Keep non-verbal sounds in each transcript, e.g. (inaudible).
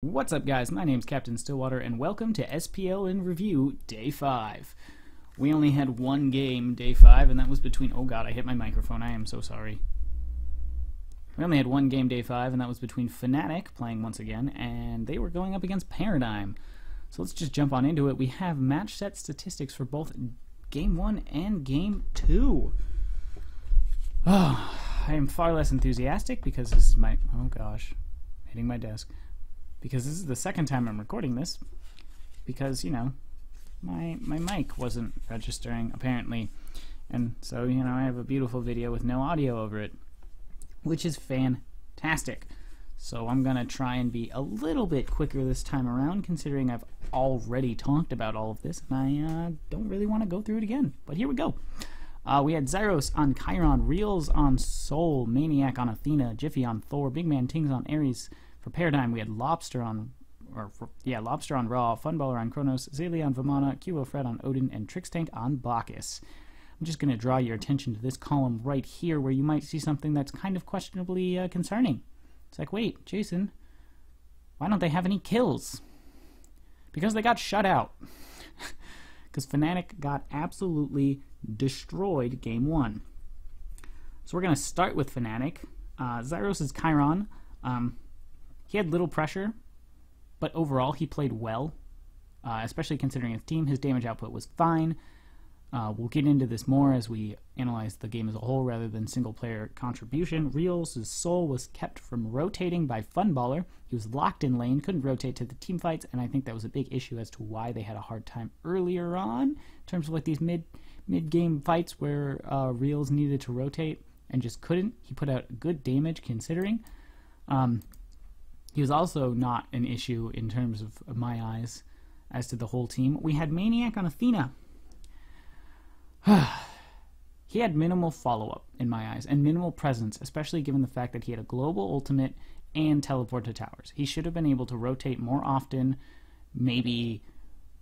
What's up guys, my name's Captain Stillwater and welcome to SPL in Review Day 5. We only had one game Day 5 and that was between, oh god I hit my microphone, I am so sorry. We only had one game Day 5 and that was between Fnatic playing once again and they were going up against Paradigm. So let's just jump on into it. We have match set statistics for both Game 1 and Game 2. Oh, (sighs) I am far less enthusiastic because this is my, oh gosh, hitting my desk because this is the second time I'm recording this because, you know, my my mic wasn't registering apparently. And so, you know, I have a beautiful video with no audio over it, which is fantastic. So I'm going to try and be a little bit quicker this time around considering I've already talked about all of this and I uh, don't really want to go through it again. But here we go. Uh, we had Zyros on Chiron, Reels on Sol, Maniac on Athena, Jiffy on Thor, Big Man Tings on Ares, for Paradigm, we had Lobster on, or for, yeah, Lobster on Ra, Funballer on Kronos, Xaylia on Vamana, Cubo Fred on Odin, and Trixtank on Bacchus. I'm just going to draw your attention to this column right here where you might see something that's kind of questionably uh, concerning. It's like, wait, Jason, why don't they have any kills? Because they got shut out. (laughs) Because Fnatic got absolutely destroyed game one. So we're going to start with Fnatic. Uh, Zyros is Chiron. Um, he had little pressure, but overall he played well, uh, especially considering his team. His damage output was fine. Uh, we'll get into this more as we analyze the game as a whole rather than single player contribution. Reels' Sol was kept from rotating by Funballer. He was locked in lane, couldn't rotate to the team fights, and I think that was a big issue as to why they had a hard time earlier on in terms of like these mid mid game fights where uh, Reels needed to rotate and just couldn't. He put out good damage considering. Um, he was also not an issue in terms of, my eyes as to the whole team. We had Maniac on Athena. (sighs) he had minimal follow up in my eyes and minimal presence, especially given the fact that he had a global ultimate and teleport to towers. He should have been able to rotate more often, maybe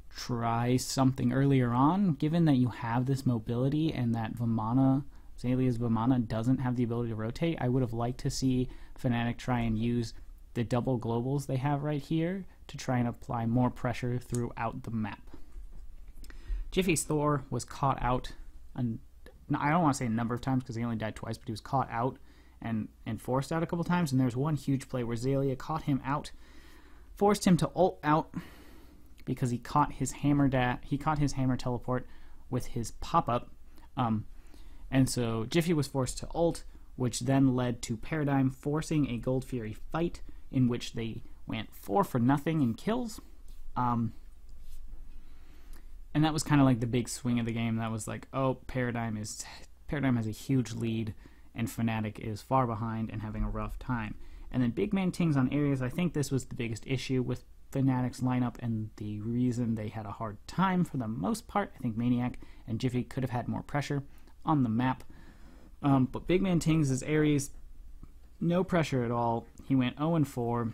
try something earlier on, given that you have this mobility and that Vamana, Xaylia's Vamana doesn't have the ability to rotate. I would have liked to see Fnatic try and use the double globals they have right here to try and apply more pressure throughout the map. Jiffy's Thor was caught out, and I don't want to say a number of times because he only died twice, but he was caught out and, and forced out a couple times. And there's one huge play where Xaylia caught him out, forced him to ult out because he caught his hammer da- he caught his hammer teleport with his pop up. Um, and so Jiffy was forced to ult, which then led to Paradigm forcing a Gold Fury fight in which they went four for nothing in kills. Um, and that was kind of like the big swing of the game. That was like, oh, Paradigm is Paradigm has a huge lead, and Fnatic is far behind and having a rough time. And then big man tings on Ares. I think this was the biggest issue with Fnatic's lineup and the reason they had a hard time for the most part. I think Maniac and Jiffy could have had more pressure on the map. Um, but big man tings is Ares no pressure at all. He went 0 and 4.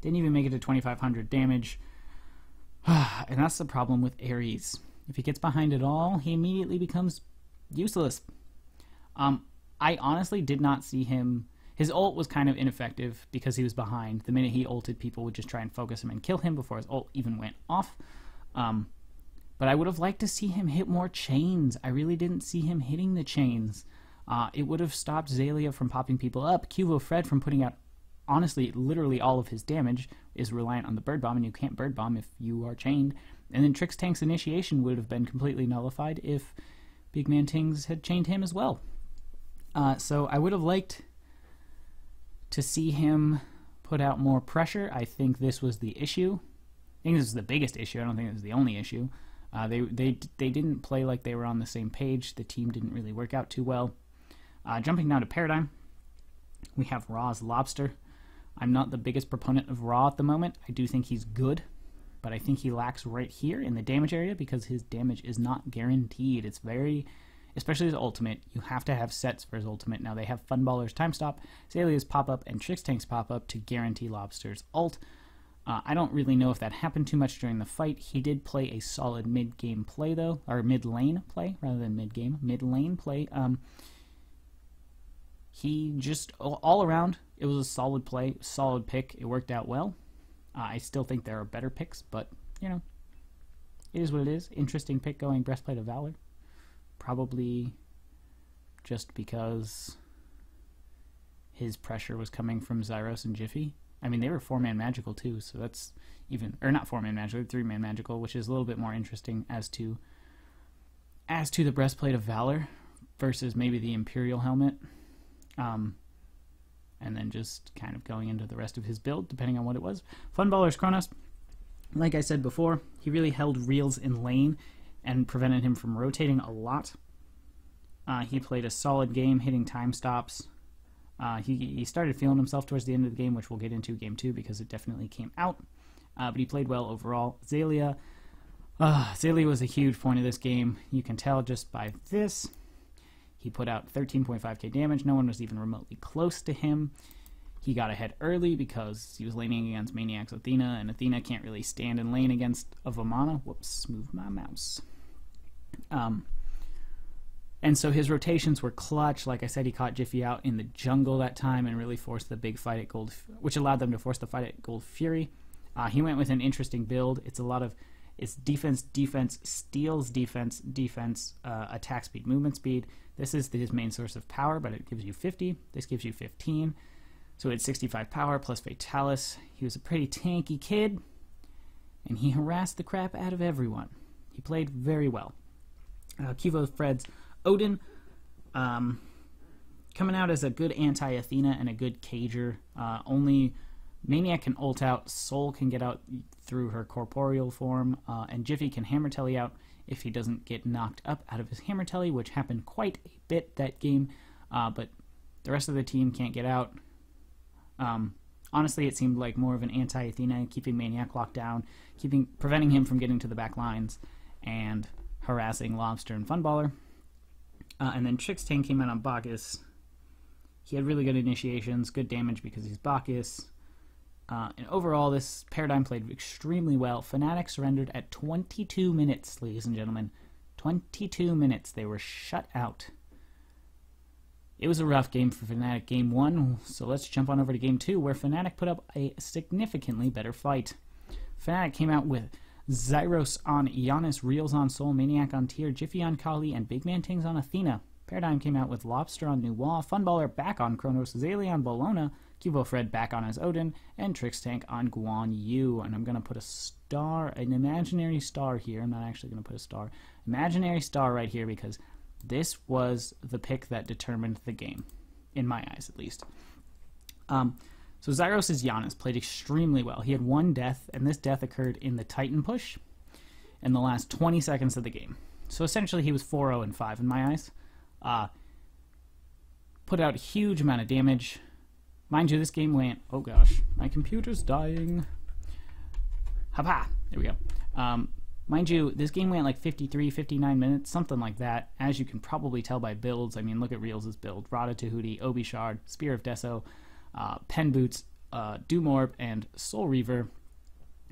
Didn't even make it to 2500 damage. (sighs) and that's the problem with Ares. If he gets behind at all, he immediately becomes useless. Um, I honestly did not see him. His ult was kind of ineffective because he was behind. The minute he ulted, people would just try and focus him and kill him before his ult even went off. Um, but I would have liked to see him hit more chains. I really didn't see him hitting the chains. Uh, it would have stopped Xaylia from popping people up, Cubo Fred from putting out, honestly, literally all of his damage is reliant on the bird bomb, and you can't bird bomb if you are chained. And then Trixtank's initiation would have been completely nullified if Big Man Tings had chained him as well. Uh, so I would have liked to see him put out more pressure. I think this was the issue. I think this is the biggest issue. I don't think it was the only issue. Uh, they they they didn't play like they were on the same page. The team didn't really work out too well. Uh, jumping now to Paradigm, we have Ra's Lobster. I'm not the biggest proponent of Ra at the moment. I do think he's good, but I think he lacks right here in the damage area because his damage is not guaranteed. It's very, especially his ultimate, you have to have sets for his ultimate. Now they have Funballer's Time Stop, Xaylia's Pop Up, and Trixtank's Pop Up to guarantee Lobster's ult. Uh, I don't really know if that happened too much during the fight. He did play a solid mid game play though, or mid lane play rather than mid game, mid lane play. Um, he just all around it was a solid play, solid pick. It worked out well. Uh, I still think there are better picks, but you know, it is what it is. Interesting pick going breastplate of valor. Probably just because his pressure was coming from Zyros and Jiffy. I mean, they were four man magical too, so that's even or not four man magical, three man magical, which is a little bit more interesting as to as to the breastplate of valor versus maybe the imperial helmet. Um, and then just kind of going into the rest of his build, depending on what it was. Funballer's Kronos, like I said before, he really held Reels in lane and prevented him from rotating a lot. Uh, he played a solid game, hitting time stops. Uh, he, he started feeling himself towards the end of the game, which we'll get into game two because it definitely came out. Uh, but he played well overall. Xaylia, uh, Xaylia was a huge point of this game. You can tell just by this. He put out 13.5k damage. No one was even remotely close to him. He got ahead early because he was laning against Maniac's Athena, and Athena can't really stand in lane against a Vamana. Whoops, move my mouse. Um, and so his rotations were clutch. Like I said, he caught Jiffy out in the jungle that time and really forced the big fight at Gold, which allowed them to force the fight at Gold Fury. Uh, he went with an interesting build. It's a lot of it's defense, defense, steals, defense, defense, uh, attack speed, movement speed. This is his main source of power, but it gives you 50. This gives you 15. So it's 65 power plus Fatalis. He was a pretty tanky kid, and he (laughs) harassed the crap out of everyone. He played very well. Uh, Cubo Fred's Odin, um, coming out as a good anti Athena and a good cager. Uh, only Maniac can ult out, Sol can get out through her corporeal form, uh, and Jiffy can hammer telly out if he doesn't get knocked up out of his hammer telly, which happened quite a bit that game. Uh, but the rest of the team can't get out. Um, honestly, it seemed like more of an anti-Athena, keeping Maniac locked down, keeping preventing him from getting to the back lines, and harassing Lobster and Funballer. Uh, and then Trixtank came out on Bacchus. He had really good initiations, good damage because he's Bacchus. Uh, and overall, this paradigm played extremely well. Fnatic surrendered at 22 minutes, ladies and gentlemen. 22 minutes. They were shut out. It was a rough game for Fnatic game one, so let's jump on over to game two, where Fnatic put up a significantly better fight. Fnatic came out with Zyros on Janus, Reels on Sol, Maniac on Tyr, Jiffy on Kali, and Big Man Tings on Athena. Paradigm came out with Lobster on Nuwa, Funballer back on Kronos, Xaylia on Bellona, Cubo Fred back on his Odin, and Tricks Trixtank on Guan Yu. And I'm going to put a star, an imaginary star here. I'm not actually going to put a star. Imaginary star right here because this was the pick that determined the game, in my eyes at least. Um, so Zyros' Janus played extremely well. He had one death, and this death occurred in the Titan push in the last 20 seconds of the game. So essentially, he was 4 0 and 5 in my eyes. Uh, put out a huge amount of damage. Mind you, this game went. Oh gosh, my computer's dying. Hapa! There we go. Um, mind you, this game went like 53, 59 minutes, something like that. As you can probably tell by builds. I mean, look at Reels' build: Rod of Tahuti, Obi Shard, Spear of Deso, uh, Pen Boots, uh, Doom Orb, and Soul Reaver.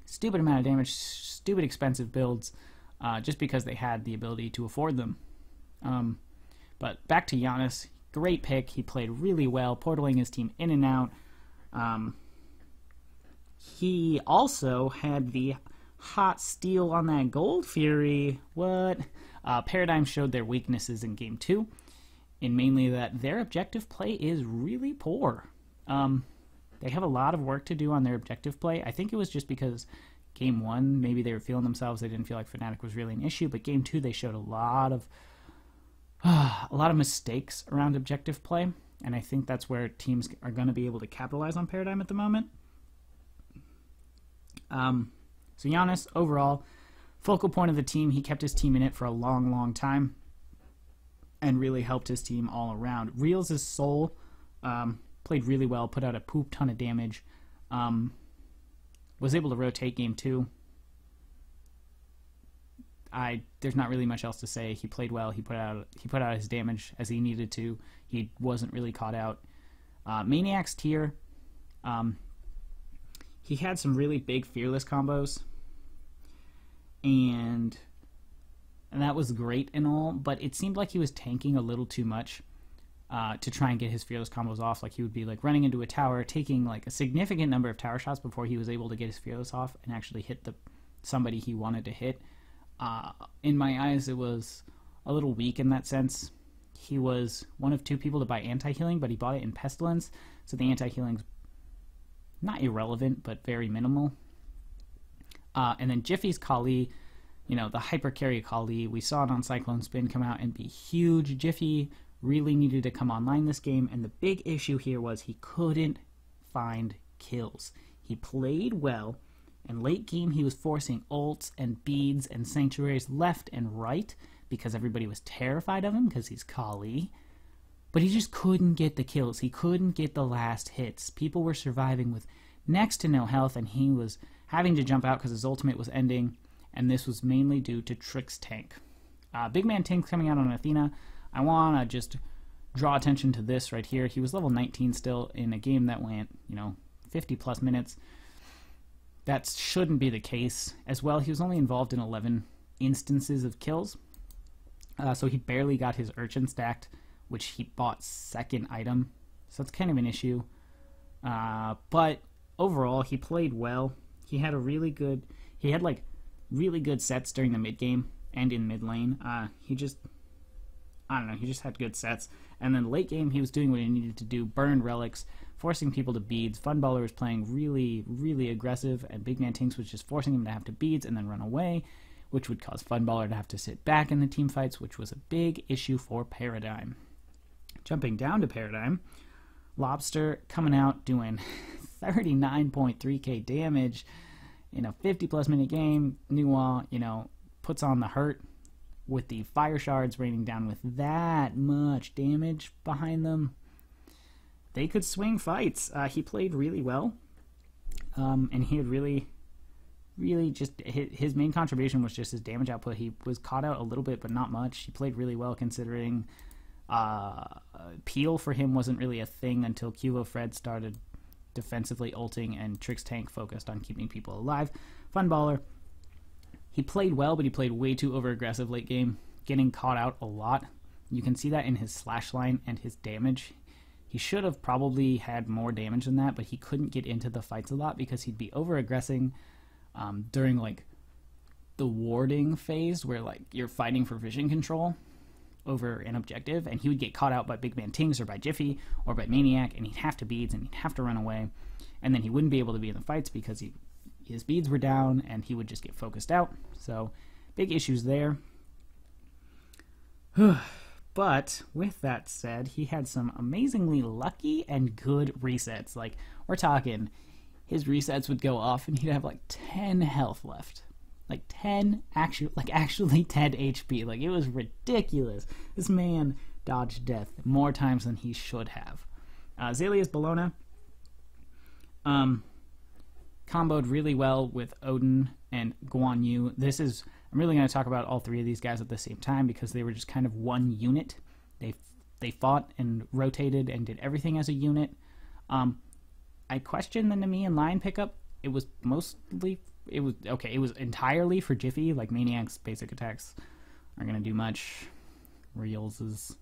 Stupid amount of damage, stupid expensive builds, uh, just because they had the ability to afford them. Um, but back to Janus, great pick. He played really well, portaling his team in and out. Um, he also had the hot steal on that Gold Fury. What? Uh, Paradigm showed their weaknesses in Game 2, in mainly that their objective play is really poor. Um, they have a lot of work to do on their objective play. I think it was just because game one, maybe they were feeling themselves. They didn't feel like Fnatic was really an issue. But game two, they showed a lot of (sighs) a lot of mistakes around objective play, and I think that's where teams are going to be able to capitalize on Paradigm at the moment. Um, so Janus, overall, focal point of the team. He kept his team in it for a long, long time, and really helped his team all around. Reels' Sol. Um, played really well, put out a poop ton of damage. Um, was able to rotate game two. I there's not really much else to say. He played well. He put out he put out his damage as he needed to. He wasn't really caught out. Uh, Maniac's Tyr. Um, he had some really big fearless combos, and and that was great and all. But it seemed like he was tanking a little too much. uh, to try and get his fearless combos off. Like he would be like running into a tower, taking like a significant number of tower shots before he was able to get his fearless off and actually hit the somebody he wanted to hit. Uh, in my eyes, it was a little weak in that sense. He was one of two people to buy anti healing, but he bought it in pestilence, so the anti healing's not irrelevant, but very minimal. Uh, and then Jiffy's Kali, you know, the hyper carry Kali, we saw it on Cyclone Spin come out and be huge. Jiffy really needed to come online this game, and the big issue here was he couldn't find kills. He played well, and late game he was forcing ults and beads and sanctuaries left and right because everybody was terrified of him because he's Kali. But he just couldn't get the kills. He couldn't get the last hits. People were surviving with next to no health, and he was having to jump out because his ultimate was ending, and this was mainly due to Trick's tank. Uh, Big Man Tings coming out on Athena. I want to just draw attention to this right here. He was level 19 still in a game that went, you know, 50 plus minutes. That shouldn't be the case. As well, he was only involved in 11 instances of kills. Uh, so he barely got his urchin stacked, which he bought second item. So it's kind of an issue. Uh, but overall, he played well. He had a really good. He had like really good sets during the mid game and in mid lane. Uh, he just I don't know, he just had good sets. And then late game, he was doing what he needed to do, burn relics, forcing people to beads. Funballer was playing really, really aggressive, and Big Man Tings was just forcing him to have to beads and then run away, which would cause Funballer to have to sit back in the team fights, which was a big issue for Paradigm. Jumping down to Paradigm, Lobster coming out doing (laughs) 39.3k damage in a 50 plus minute game. Nuwa, you know, puts on the hurt with the fire shards raining down with that much damage behind them, they could swing fights. Uh, he played really well, um, and he had really, really just his, main contribution was just his damage output. He was caught out a little bit, but not much. He played really well considering uh, peel for him wasn't really a thing until Cubo Fred started defensively ulting and Trixtank focused on keeping people alive. Fun baller he played well, but he played way too over aggressive late game, getting caught out a lot. You can see that in his slash line and his damage. He should have probably had more damage than that, but he couldn't get into the fights a lot because he'd be over aggressing um, during like the warding phase where like you're fighting for vision control over an objective, and he would get caught out by Big Man Tings or by Jiffy or by Maniac, and he'd have to beads and he'd have to run away, and then he wouldn't be able to be in the fights because he his beads were down and he would just get focused out. So, big issues there. (sighs) but with that said, he had some amazingly lucky and good resets. Like, we're talking, his resets would go off and he'd have like 10 health left. Like 10 actual like actually (laughs) 10 HP. Like it was ridiculous. This man dodged death more times than he should have. Uh, Zelius Bellona. Um, comboed really well with Odin and Guan Yu. This is I'm really going to talk about all three of these guys at the same time because they were just kind of one unit. They they fought and rotated and did everything as a unit. Um, I question the Nemean Lion pickup. It was mostly it was okay. It was entirely for Jiffy. Like Maniac's basic attacks aren't going to do much. Reels is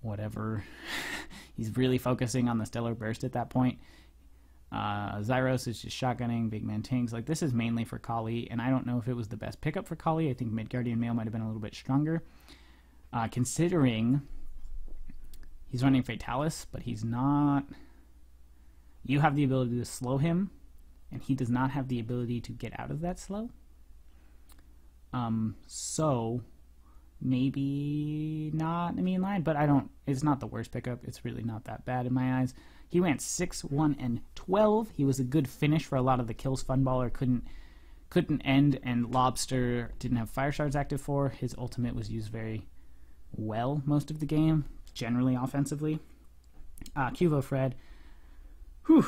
whatever. (laughs) He's really focusing on the Stellar Burst at that point. Uh, Zyros is just shotgunning, big man tings. Like this is mainly for Kali, and I don't know if it was the best pickup for Kali. I think Midgardian Mail might have been a little bit stronger, uh, considering he's running Fatalis, but he's not. You have the ability to slow him, and he does not have the ability to get out of that slow. Um, so maybe not Nemean Lion, but I don't. It's not the worst pickup. It's really not that bad in my eyes. He went six, one, and twelve. He was a good finish for a lot of the kills. Funballer couldn't couldn't end, and Lobster didn't have fire shards active for. His ultimate was used very well most of the game, generally offensively. Uh, Cubo Fred, whew,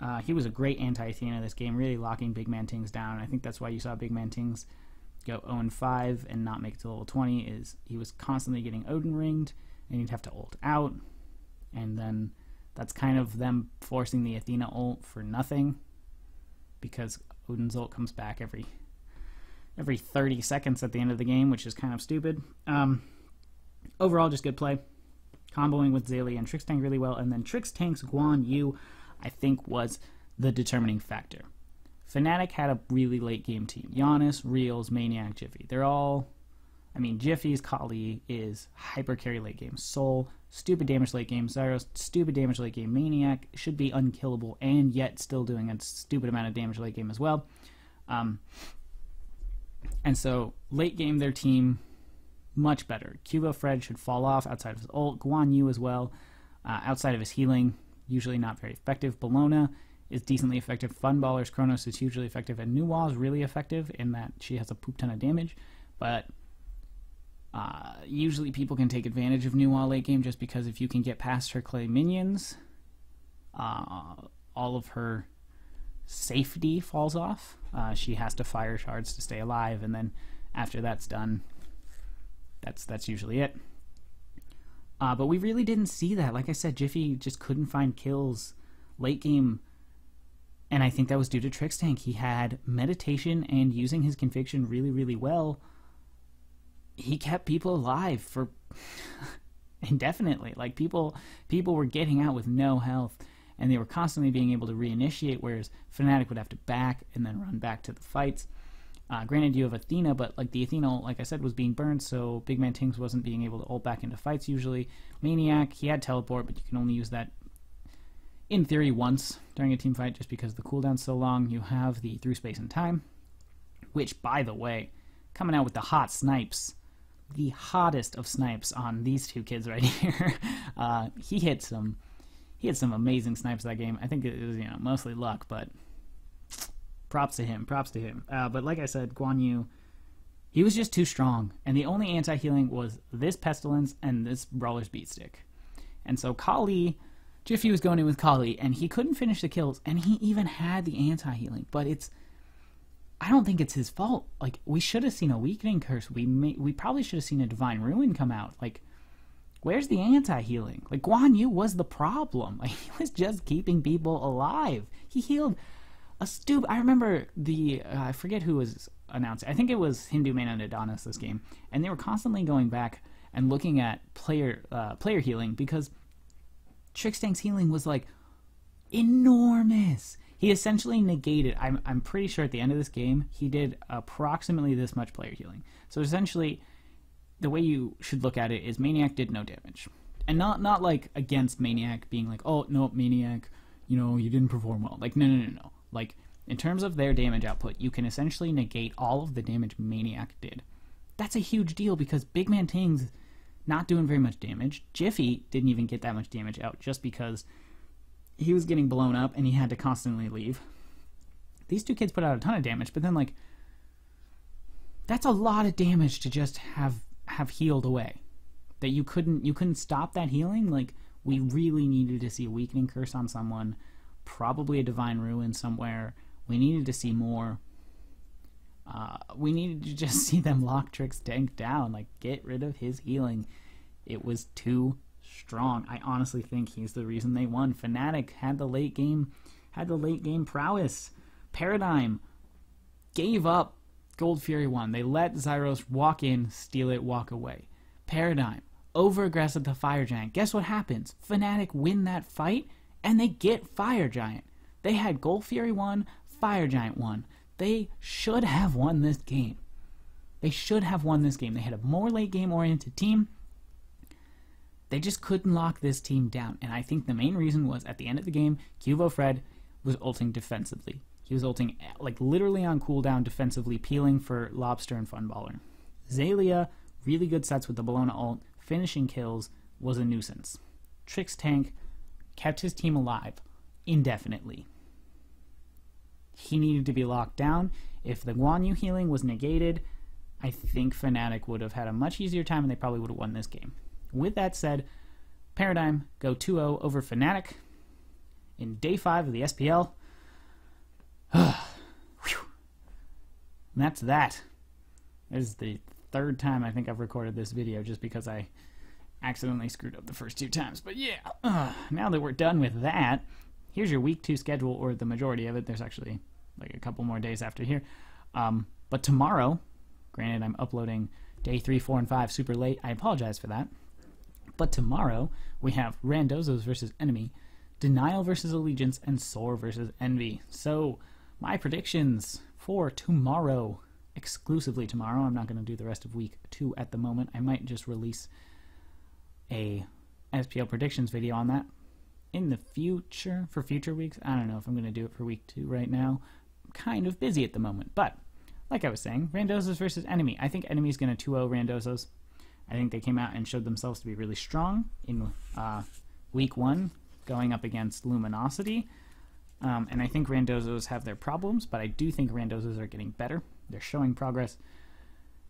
uh, he was a great anti-Athena this game, really locking Big Man Tings down. I think that's why you saw Big Man Tings go 0 5 and not make it to level 20 is he was constantly getting Odin ringed and he'd have to ult out and then that's kind of them forcing the Athena ult for nothing because Odin's ult comes back every every 30 seconds at the end of the game, which is kind of stupid. Um, overall, just good play. comboing with Zaylia and Trix Tank really well, and then Trix Tank's Guan Yu, I think, was the determining factor. Fnatic had a really late game team. Janus, Reels, Maniac, Jiffy. They're all I mean, Jiffy's Kali is hyper carry late game. Sol, stupid damage late game. Zyros, stupid damage late game. Maniac should be unkillable and yet still doing a stupid amount of damage late game as well. Um, and so late game, their team much better. Cubo Fred should fall off outside of his ult. Guan Yu as well, uh, outside of his healing, usually not very effective. Bellona is decently effective. Funballers Kronos is hugely effective, and Nuwa is really effective in that she has a poop ton of damage, but uh, usually people can take advantage of Nuwa late game just because if you can get past her clay minions, uh, all of her safety falls off. Uh, she has to fire shards to stay alive, and then after that's done, that's that's usually it. Uh, but we really didn't see that. Like I said, Jiffy just couldn't find kills late game, and I think that was due to Trix Tank. He had meditation and using his conviction really, really well he kept people alive for (laughs) indefinitely. Like people people were getting out with no health and they were constantly being able to reinitiate, whereas Fnatic would have to back and then run back to the fights. Uh, granted, you have Athena, but like the Athena, like I said, was being burned, so Big Man Tings wasn't being able to ult back into fights usually. Maniac, he had teleport, but you can only use that in theory once during a team fight, just because the cooldown's so long. You have the through space and time, which, by the way, coming out with the hot snipes the hottest of snipes on these two kids right (laughs) here. Uh, he hit some he hit some amazing snipes that game. I think it was you know mostly luck, but props to him. Props to him. Uh, but like I said, Guan Yu, he was just too strong, and the only anti healing was this pestilence and this brawler's beat stick. And so Kali, Jiffy was going in with Kali, and he couldn't finish the kills, and he even had the anti healing, but it's I don't think it's his fault. Like we should have seen a weakening curse. We may, we probably should have seen a divine ruin come out. Like where's the anti-healing? Like Guan Yu was the problem. (laughs) Like he was just keeping people alive. He healed a stupid. I remember the uh, I forget who was announcing. I think it was Hindu Man and Adonis this game, and they were constantly going back and looking at player uh, player healing because Trixtank's healing was like enormous he essentially negated. I'm I'm pretty sure at the end of this game he did approximately this much player healing. So essentially, the way you should look at it is Maniac did no damage, and not not like against Maniac being like, oh no, Maniac, you know you didn't perform well. Like no no no no. Like in terms of their damage output, you can essentially negate all of the damage Maniac did. That's a huge deal because Big Man Ting's not doing very much damage. Jiffy didn't even get that much damage out just because he was getting blown up and he had to constantly leave. These two kids put out a ton of damage, but then like that's a lot of damage to just have have healed away. That you couldn't you couldn't stop that healing. Like we really needed to see a weakening curse on someone, probably a divine ruin somewhere. We needed to see more. Uh, we needed to just (laughs) see them lock Trixtank down, like get rid of his healing. It was too strong. I honestly think he's the reason they won. Fnatic had the late game, had the late game prowess. Paradigm gave up. Gold Fury won. They let Zyros walk in, steal it, walk away. Paradigm over aggressive to Fire Giant. Guess what happens? Fnatic win that fight and they get Fire Giant. They had Gold Fury one, Fire Giant one. They should have won this game. They should have won this game. They had a more late game oriented team. They just couldn't lock this team down. And I think the main reason was at the end of the game, Cubo Fred was ulting defensively. He was ulting like literally on cooldown defensively, peeling for Lobster and Funballer. Zaylia, really good sets with the Bellona ult, finishing kills, was a nuisance. Trix Tank kept his team alive indefinitely. He needed to be locked down. If the Guan Yu healing was negated, I think Fnatic would have had a much easier time and they probably would have won this game. With that said, Paradigm go 2 0 over Fnatic in day 5 of the SPL. (sighs) that's that. This is the third time I think I've recorded this video just because I accidentally screwed up the first two times. But yeah, (sighs) now that we're done with that, here's your week two schedule, or the majority of it. There's actually like a couple more days after here. Um, but tomorrow, granted, I'm uploading day three, four, and five super late. I apologize for that. But tomorrow we have Randozos versus Enemy, Denial versus Allegiance, and Soar versus Envy. So my predictions for tomorrow, exclusively tomorrow. I'm not going to do the rest of week two at the moment. I might just release a SPL predictions video on that in the future for future weeks. I don't know if I'm going to do it for week two right now. I'm kind of busy at the moment, but like I was saying, Randozos versus Enemy. I think Enemy's going to 2 0 Randozos. I think they came out and showed themselves to be really strong in uh, week one, going up against Luminosity. Um, and I think Randozos have their problems, but I do think Randozos are getting better. They're showing progress.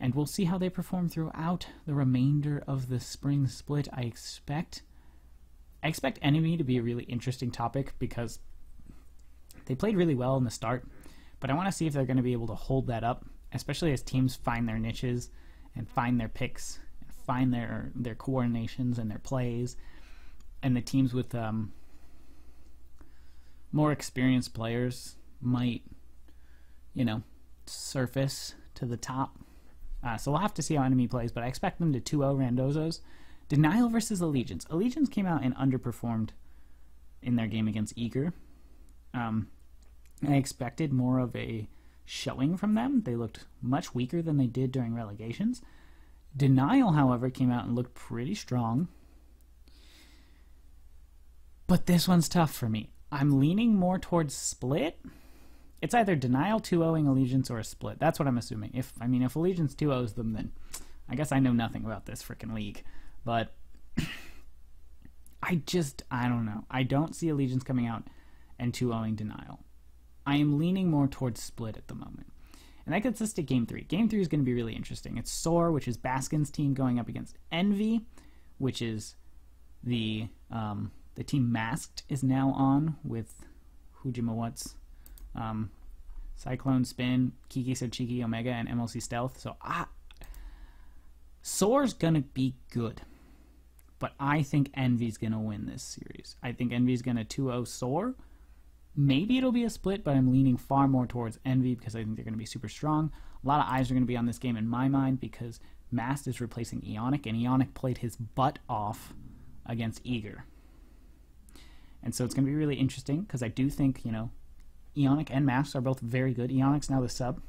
And we'll see how they perform throughout the remainder of the spring split. I expect I expect Enemy to be a really interesting topic because they played really well in the start, but I want to see if they're going to be able to hold that up, especially as teams find their niches and find their picks, find their their coordinations and their plays, and the teams with um, more experienced players might, you know, surface to the top. Uh, so we'll have to see how enemy plays, but I expect them to 2-0 Randozos. Denial versus Allegiance. Allegiance came out and underperformed in their game against Eager. Um, I expected more of a showing from them. They looked much weaker than they did during relegations. Denial, however, came out and looked pretty strong. But this one's tough for me. I'm leaning more towards split. It's either denial 2-0ing allegiance or a split. That's what I'm assuming. If I mean if allegiance 2-0s them then I guess I know nothing about this freaking league. But (clears throat) I just I don't know. I don't see allegiance coming out and 2-0ing denial. I am leaning more towards split at the moment. And that gets us to game three. Game three is going to be really interesting. It's Soar, which is Baskin's team, going up against Envy, which is the um, the team Masked is now on with Hujima Hujimawat's um, Cyclone Spin, Kiki So Cheeky, Omega, and MLC Stealth. So I, Soar's gonna be good, but I think Envy's gonna win this series. I think Envy's gonna 2-0 Soar. Maybe it'll be a split, but I'm leaning far more towards Envy because I think they're going to be super strong. A lot of eyes are going to be on this game in my mind because Mast is replacing Eonic, and Eonic played his butt off against Eager. And so it's going to be really interesting because I do think, you know, Eonic and Mast are both very good. Eonic's now the sub.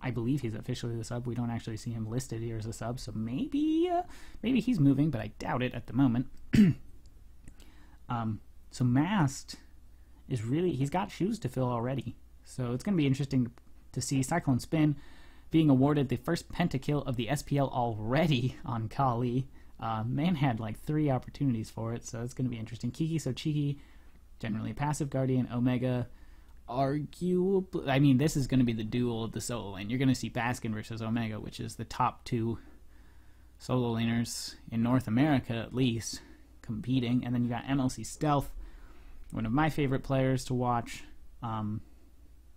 I believe he's officially the sub. We don't actually see him listed here as a sub, so maybe uh, maybe he's moving, but I doubt it at the moment. (clears throat) um, so Mast is really he's got shoes to fill already. So it's going to be interesting to see Cyclone Spin being awarded the first pentakill of the SPL already (laughs) on Kali. Uh, man had like three opportunities for it, so it's going to be interesting. Kiki so cheeky, generally passive guardian. Omega, arguably. I mean, this is going to be the duel of the solo lane. You're going to see Baskin versus Omega, which is the top two solo laners in North America at least competing, and then you got MLC Stealth, one of my favorite players to watch. Um,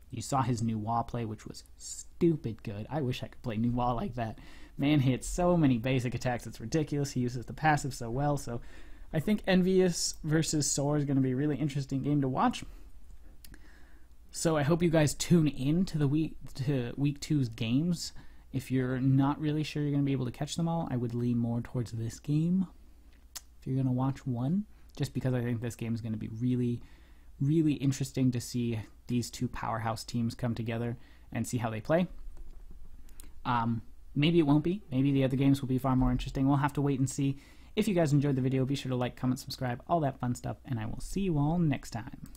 you saw his Nuwa play, which was stupid good. I wish I could play Nuwa like that. Man hits so many basic attacks, it's ridiculous. He uses the passive so well. So I think Envious versus Soar is going to be a really interesting game to watch. So I hope you guys tune in to the week to week two's games. If you're not really sure you're going to be able to catch them all, I would lean more towards this game. If you're going to watch one, just because I think this game is going to be really, really interesting to see these two powerhouse teams come together and see how they play. Um, maybe it won't be. Maybe the other games will be far more interesting. We'll have to wait and see. If you guys enjoyed the video, be sure to like, comment, subscribe, all that fun stuff, and I will see you all next time.